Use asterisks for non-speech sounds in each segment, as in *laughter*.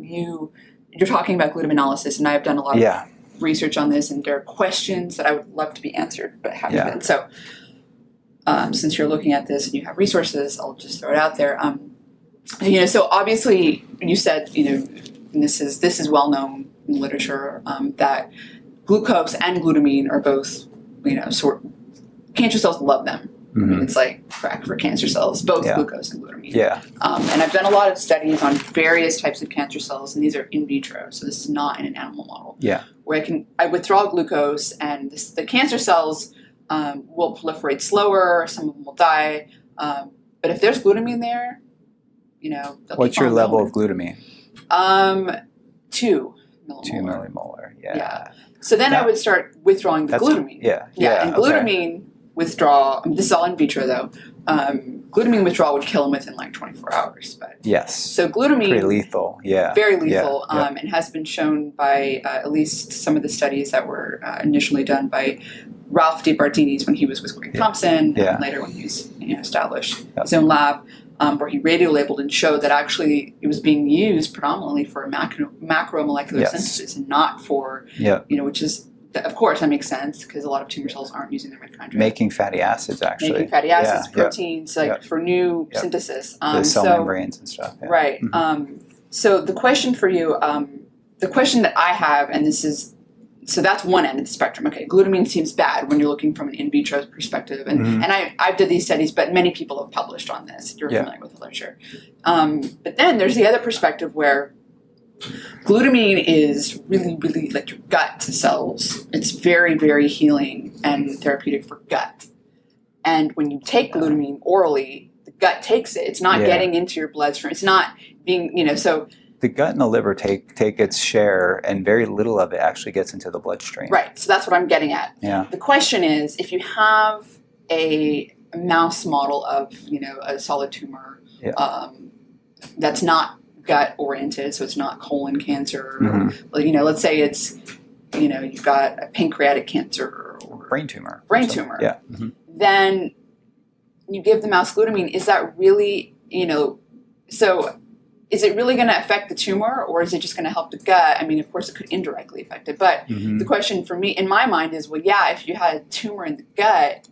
you you're talking about glutaminolysis, and I've done a lot of research on this, and there are questions that I would love to be answered, but haven't Yeah. been. So, um, since you're looking at this and you have resources, I'll just throw it out there. Um, you know, so obviously, you said you know, and this is this is well known in literature um, that glucose and glutamine are both you know sort cancer cells love them. I mean, Mhm. it's like crack for cancer cells, both Yeah. glucose and glutamine. Yeah. Um, and I've done a lot of studies on various types of cancer cells, and these are in vitro, so this is not in an animal model. Yeah. Where I can I withdraw glucose, and this, the cancer cells um, will proliferate slower. Some of them will die. Um, but if there's glutamine there, you know, What's your level going. of glutamine? Um, two millimolar. Two millimolar. Yeah. Yeah. So then I would start withdrawing the glutamine. Yeah. Yeah, and okay. Withdrawal. I mean, this is all in vitro though. Um, glutamine withdrawal would kill them within like 24 hours. But Yes. so glutamine Pretty lethal. Yeah. very lethal Yeah, yeah. Um, and has been shown by uh, at least some of the studies that were uh, initially done by Ralph DeBerardinis when he was with Craig Thompson, Yeah. and later when he was you know, established Yep. his own lab, um, where he radio labeled and showed that actually it was being used predominantly for macro, macromolecular Yes. synthesis and not for, Yeah. you know, which is, of course, that makes sense because a lot of tumor cells aren't using their mitochondria. Making fatty acids actually. Making fatty acids, Yeah, proteins, like Yeah. for new Yeah. synthesis. the Um, cell so, membranes and stuff. Yeah. Right. Mhm. Um, so the question for you, um, the question that I have, and this is, so that's one end of the spectrum. Okay, glutamine seems bad when you're looking from an in vitro perspective, and Mhm. and I I've did these studies, but many people have published on this. You're Yeah. familiar with the literature. Um, but then there's the other perspective where glutamine is really really like your gut cells. It's very very healing and therapeutic for gut. And when you take glutamine orally, the gut takes it. It's not Yeah. getting into your bloodstream. It's not being, you know, so The gut and the liver take take its share, and very little of it actually gets into the bloodstream. right. So that's what I'm getting at. Yeah. The question is, if you have a mouse model of, you know, a solid tumor Yeah. um, that's not gut oriented, so it's not colon cancer, Mhm. or, you know, let's say it's, you know, you've got a pancreatic cancer or Brain tumor. Brain tumor. Yeah. Mhm. then you give the mouse glutamine, is that really, you know, so is it really going to affect the tumor or is it just going to help the gut? I mean, of course, it could indirectly affect it. But Mhm. the question for me, in my mind, is well, yeah, if you had a tumor in the gut,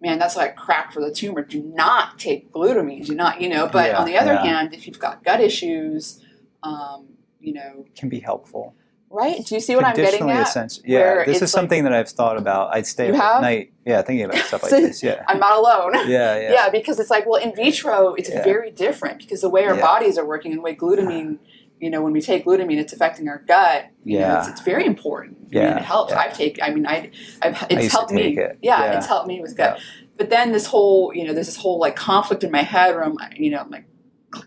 man, that's like crack for the tumor. Do not take glutamine. Do not, you know, but Yeah, on the other yeah. hand, if you've got gut issues, um, you know, Can be helpful. right? Do you see what I'm getting at? essential. Yeah. This is something that I've thought about. I'd stay up have? at night. Yeah, thinking about stuff like *laughs* So- this. Yeah. I'm not alone. Yeah. Yeah. *laughs* Yeah. because it's like, well, in vitro, it's Yeah. very different because the way our bodies are working and the way glutamine, you know, when we take glutamine, it's affecting our gut. You know, Yeah. it's, it's very important. I mean, Yeah, it helps. yeah. I've taken. I mean, I, I've. I It's to helped me. it. Yeah, Yeah. it's helped me with gut. But then this whole, you know, there's this whole like conflict in my head where I'm, you know, I'm like,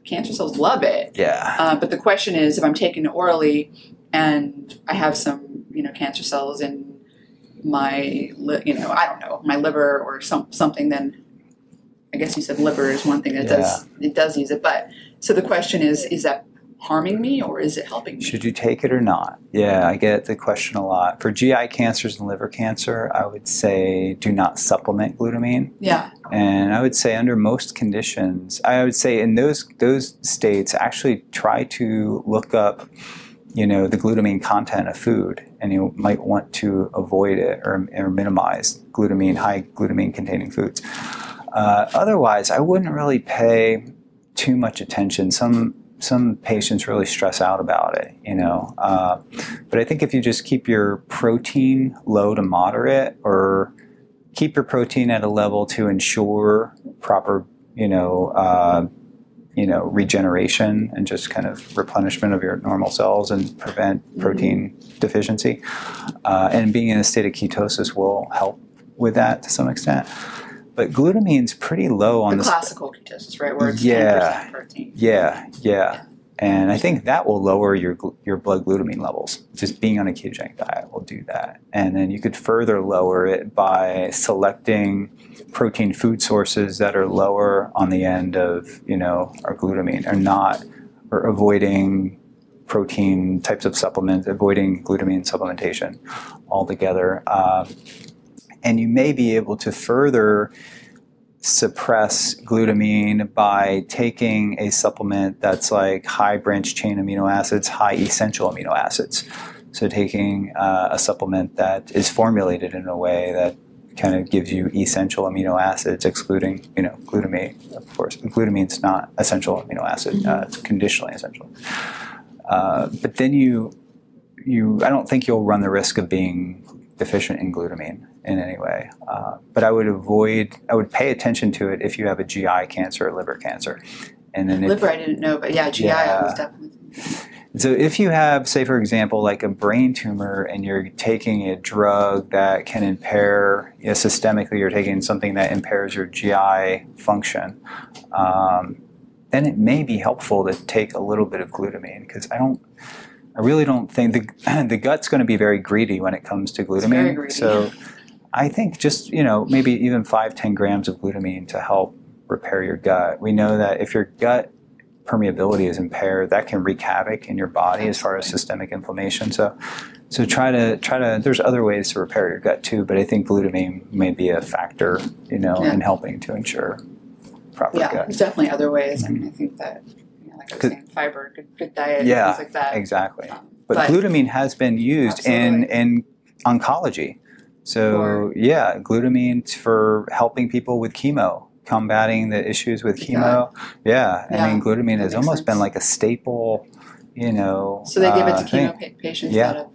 cancer cells love it. Yeah. Uh, but the question is, if I'm taking it orally, and I have some, you know, cancer cells in my, li- you know, I don't know, my liver or some something, then I guess you said liver is one thing that does it does use it. But so the question is, is that harming me or is it helping me? Should you take it or not? Yeah, I get the question a lot. For GI cancers and liver cancer, I would say do not supplement glutamine. yeah, And I would say under most conditions, I would say in those those states, actually try to look up, you know, the glutamine content of food, and you might want to avoid it or, or minimize glutamine, high glutamine containing foods. Uh, otherwise, I wouldn't really pay too much attention. Some some patients really stress out about it, you know. Uh, but I think if you just keep your protein low to moderate, or keep your protein at a level to ensure proper, you know, uh, you know, regeneration and just kind of replenishment of your normal cells and prevent protein deficiency. Uh, and being in a state of ketosis will help with that to some extent. But glutamine's pretty low on the the classical ketosis, right, where it's Yeah. 10% protein. yeah, yeah. And I think that will lower your your blood glutamine levels. Just being on a ketogenic diet will do that. And then you could further lower it by selecting protein food sources that are lower on the end of, you know, our glutamine or not or avoiding protein types of supplements, avoiding glutamine supplementation altogether. Um, and you may be able to further suppress glutamine by taking a supplement that's like high branch chain amino acids, high essential amino acids. So taking uh, a supplement that is formulated in a way that kind of gives you essential amino acids, excluding you know glutamate. Of course, glutamine's not essential amino acid; uh, it's conditionally essential. Uh, but then you you I don't think you'll run the risk of being deficient in glutamine in any way. Uh, but I would avoid, I would pay attention to it if you have a GI cancer or liver cancer. And then Liver, if, I didn't know, but yeah, GI, I was definitely. so if you have, say for example, like a brain tumor and you're taking a drug that can impair, you know, systemically you're taking something that impairs your GI function, um, then it may be helpful to take a little bit of glutamine because I don't, I really don't think the *clears throat* the gut's going to be very greedy when it comes to glutamine. very greedy. So I think just you know maybe even five ten grams of glutamine to help repair your gut. We know that if your gut permeability is impaired, that can wreak havoc in your body as far as systemic inflammation. So. So try to try to. There's other ways to repair your gut too, but I think glutamine may be a factor, you know, Yeah. in helping to ensure proper Yeah, gut. there's definitely other ways. I mean, I think that, you know, like I was saying, fiber, good, good diet, Yeah, things like that. Exactly. Um, But, but glutamine has been used in, in oncology. So, For- yeah, glutamine for helping people with chemo, combating the issues with chemo. Yeah, I Yeah, mean, glutamine has almost sense. been like a staple, you know. so they give it uh, to chemo pa- patients Yeah.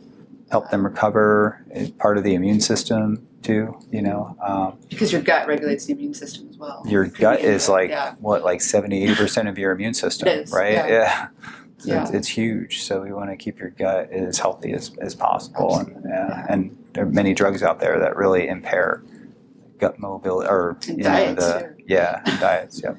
Help them recover, it's part of the immune system too, you know. Um, because your gut regulates the immune system as well. your gut is like, yeah. what, like 70, 80% of your immune system, is, right? yeah. So Yeah. It's, it's huge. So we want to keep your gut as healthy as, as possible. And, yeah, yeah. and there are many drugs out there that really impair gut mobility or you know, diets, the yeah diets. Yep.